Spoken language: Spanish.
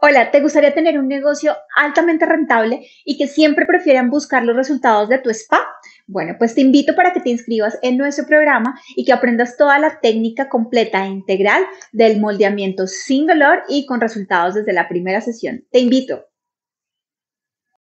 Hola, ¿te gustaría tener un negocio altamente rentable y que siempre prefieran buscar los resultados de tu spa? Bueno, pues te invito para que te inscribas en nuestro programa y que aprendas toda la técnica completa e integral del moldeamiento sin dolor y con resultados desde la primera sesión. Te invito.